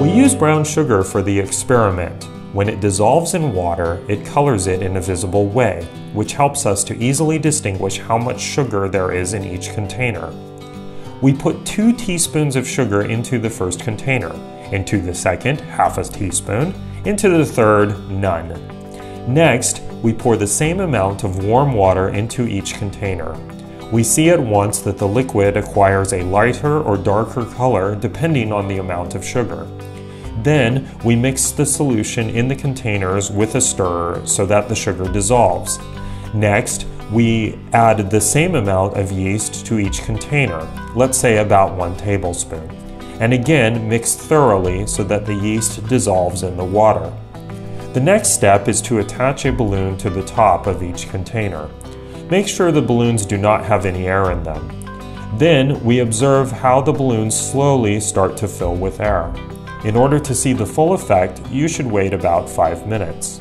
We use brown sugar for the experiment. When it dissolves in water, it colors it in a visible way, which helps us to easily distinguish how much sugar there is in each container. We put 2 teaspoons of sugar into the first container, into the second, half a teaspoon, into the third, none. Next, we pour the same amount of warm water into each container. We see at once that the liquid acquires a lighter or darker color depending on the amount of sugar. Then, we mix the solution in the containers with a stirrer so that the sugar dissolves. Next, we add the same amount of yeast to each container, let's say about one tablespoon, and again mix thoroughly so that the yeast dissolves in the water. The next step is to attach a balloon to the top of each container. Make sure the balloons do not have any air in them. Then we observe how the balloons slowly start to fill with air. In order to see the full effect, you should wait about 5 minutes.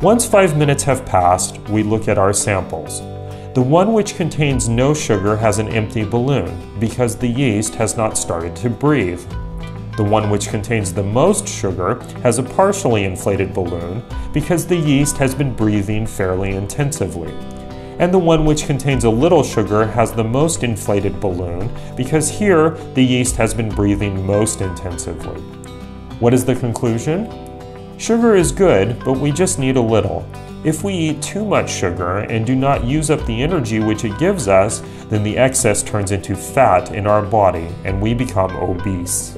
Once 5 minutes have passed, we look at our samples. The one which contains no sugar has an empty balloon because the yeast has not started to breathe. The one which contains the most sugar has a partially inflated balloon because the yeast has been breathing fairly intensively. And the one which contains a little sugar has the most inflated balloon because here the yeast has been breathing most intensively. What is the conclusion? Sugar is good, but we just need a little. If we eat too much sugar and do not use up the energy which it gives us, then the excess turns into fat in our body and we become obese.